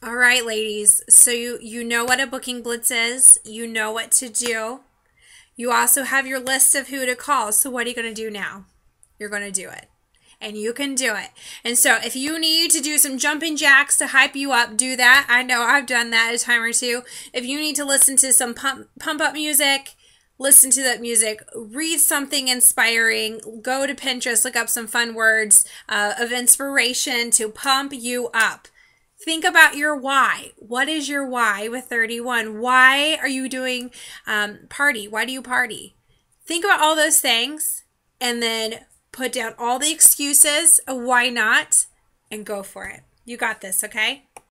All right, ladies. So you you know what a booking blitz is. You know what to do. You also have your list of who to call. So what are you going to do now? You're going to do it. And you can do it. And so if you need to do some jumping jacks to hype you up, do that. I know I've done that a time or two. If you need to listen to some pump pump up music, listen to that music, read something inspiring, go to Pinterest, look up some fun words uh, of inspiration to pump you up. Think about your why. What is your why with 31? Why are you doing um, party? Why do you party? Think about all those things and then put down all the excuses why not and go for it. You got this, okay?